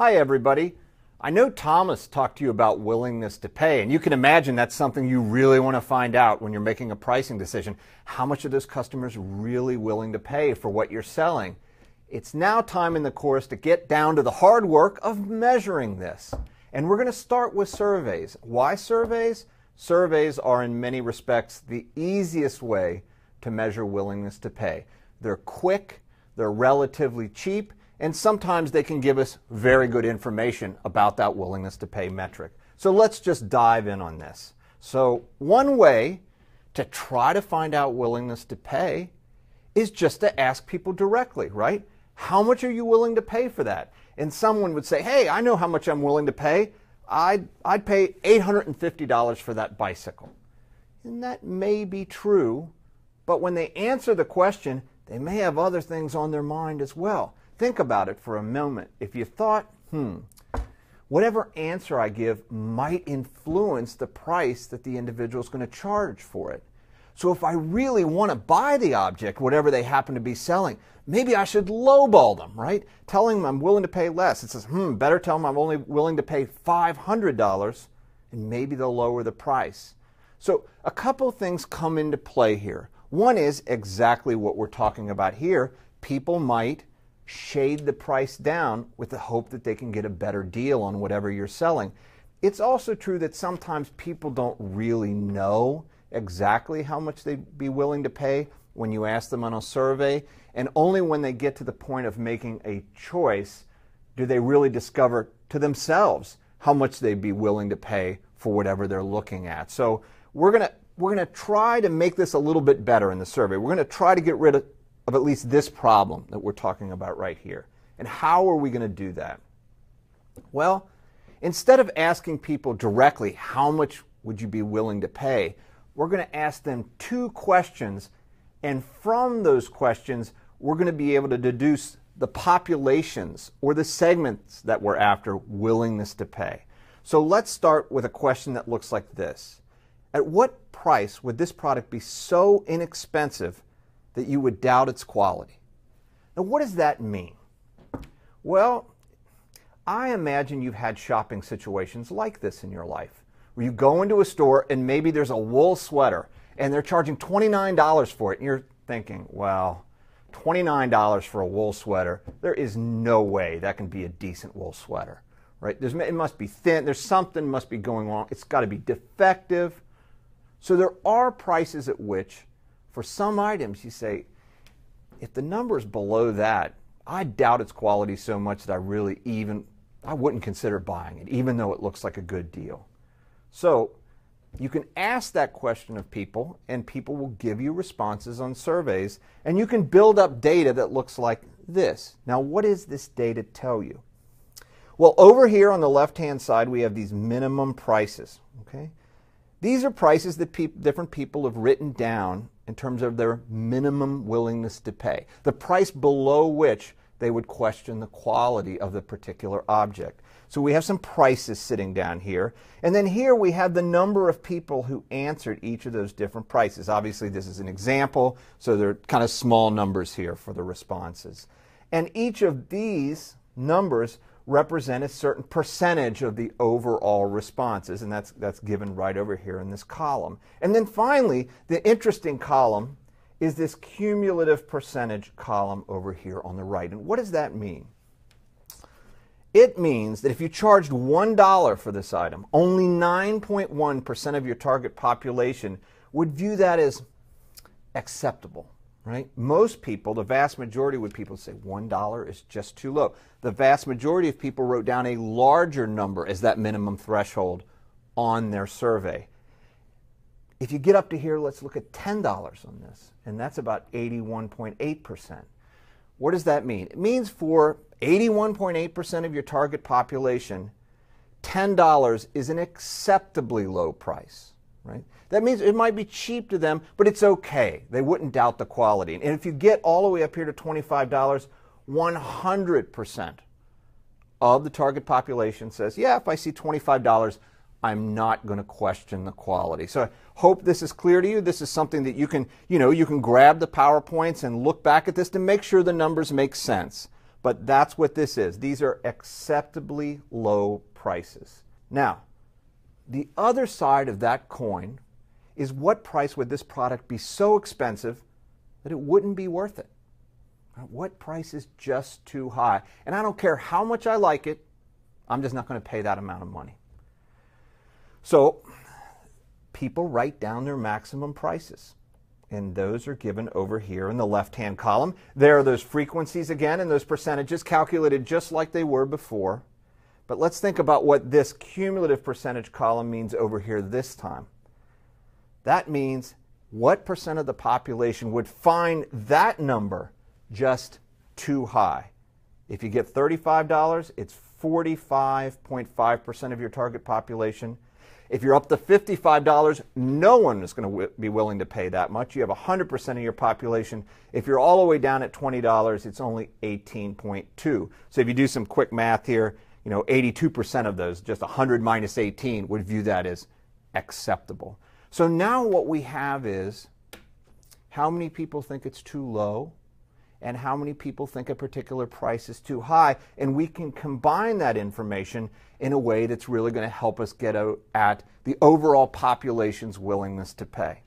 Hi, everybody. I know Thomas talked to you about willingness to pay, and you can imagine that's something you really want to find out when you're making a pricing decision. How much are those customers really willing to pay for what you're selling? It's now time in the course to get down to the hard work of measuring this. And we're going to start with surveys. Why surveys? Surveys are, in many respects, the easiest way to measure willingness to pay. They're quick, they're relatively cheap, and sometimes they can give us very good information about that willingness to pay metric. So let's just dive in on this. So, one way to try to find out willingness to pay is just to ask people directly, right? How much are you willing to pay for that? And someone would say, Hey, I know how much I'm willing to pay. I'd, I'd pay $850 for that bicycle. And that may be true, but when they answer the question, they may have other things on their mind as well. Think about it for a moment. If you thought, hmm, whatever answer I give might influence the price that the individual is going to charge for it. So if I really want to buy the object, whatever they happen to be selling, maybe I should lowball them, right? Telling them I'm willing to pay less. It says, hmm, better tell them I'm only willing to pay $500 and maybe they'll lower the price. So a couple things come into play here. One is exactly what we're talking about here. People might shade the price down with the hope that they can get a better deal on whatever you're selling. It's also true that sometimes people don't really know exactly how much they'd be willing to pay when you ask them on a survey, and only when they get to the point of making a choice do they really discover to themselves how much they'd be willing to pay for whatever they're looking at. So we're going to we're going to try to make this a little bit better in the survey. We're going to try to get rid of of at least this problem that we're talking about right here. And how are we going to do that? Well, instead of asking people directly, how much would you be willing to pay, we're going to ask them two questions. And from those questions, we're going to be able to deduce the populations or the segments that we're after willingness to pay. So let's start with a question that looks like this At what price would this product be so inexpensive that you would doubt its quality. Now, what does that mean? Well, I imagine you've had shopping situations like this in your life, where you go into a store and maybe there's a wool sweater and they're charging $29 for it, and you're thinking, well, $29 for a wool sweater, there is no way that can be a decent wool sweater, right? There's, it must be thin, there's something must be going wrong, it's got to be defective. So there are prices at which for some items, you say, if the number is below that, I doubt its quality so much that I really even I wouldn't consider buying it, even though it looks like a good deal. So you can ask that question of people, and people will give you responses on surveys, and you can build up data that looks like this. Now, what does this data tell you? Well, over here on the left hand side, we have these minimum prices. Okay? These are prices that pe- different people have written down in terms of their minimum willingness to pay, the price below which they would question the quality of the particular object. So we have some prices sitting down here. And then here we have the number of people who answered each of those different prices. Obviously, this is an example, so they're kind of small numbers here for the responses. And each of these numbers represent a certain percentage of the overall responses, and that's, that's given right over here in this column. And then finally, the interesting column is this cumulative percentage column over here on the right. And what does that mean? It means that if you charged $1 for this item, only 9.1% of your target population would view that as acceptable right? Most people, the vast majority would people say $1 is just too low. The vast majority of people wrote down a larger number as that minimum threshold on their survey. If you get up to here, let's look at $10 on this, and that's about 81.8%. What does that mean? It means for 81.8% of your target population, $10 is an acceptably low price right? That means it might be cheap to them, but it's okay. They wouldn't doubt the quality. And if you get all the way up here to $25, 100% of the target population says, yeah, if I see $25, I'm not going to question the quality. So I hope this is clear to you. This is something that you can, you know, you can grab the PowerPoints and look back at this to make sure the numbers make sense. but that's what this is. These are acceptably low prices. Now, the other side of that coin is what price would this product be so expensive that it wouldn't be worth it? What price is just too high? And I don't care how much I like it, I'm just not going to pay that amount of money. So people write down their maximum prices. And those are given over here in the left hand column. There are those frequencies again and those percentages calculated just like they were before. But let's think about what this cumulative percentage column means over here this time. That means what percent of the population would find that number just too high. If you get $35, it's 45.5% of your target population. If you're up to $55, no one is going to be willing to pay that much. You have 100% of your population. If you're all the way down at $20, it's only 18.2. So if you do some quick math here, you know, 82% of those, just 100 minus 18, would view that as acceptable. So now what we have is how many people think it's too low and how many people think a particular price is too high. And we can combine that information in a way that's really going to help us get at the overall population's willingness to pay.